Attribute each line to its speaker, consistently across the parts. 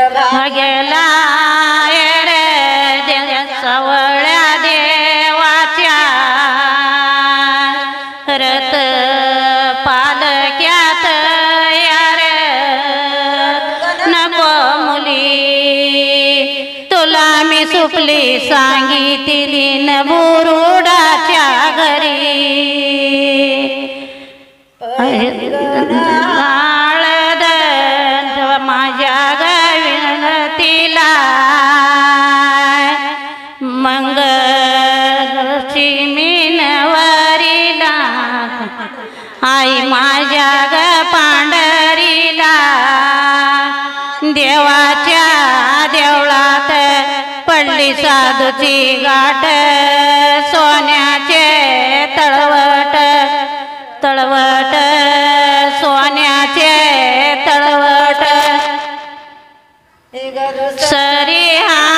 Speaker 1: गेला सवळ्या देवाच्या रत पालक्यात नको मुली तुला मी सुपली सांगितली न बुरुडाच्या घरी. तुझी गाठ सोन्याचे तळवट तळवट सोन्याचे तळवट. सरी हा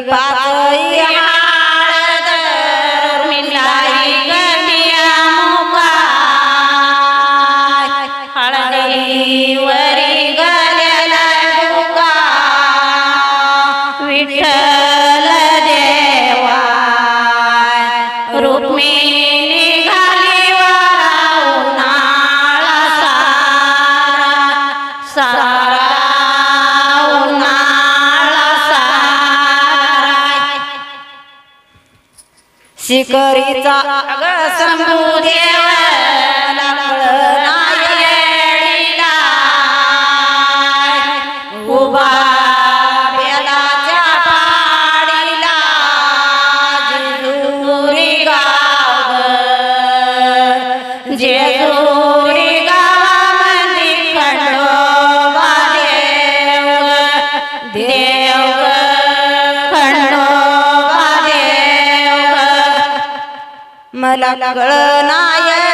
Speaker 1: पाई शिकरीचा अग संभू देवा मला कळ कळनाय.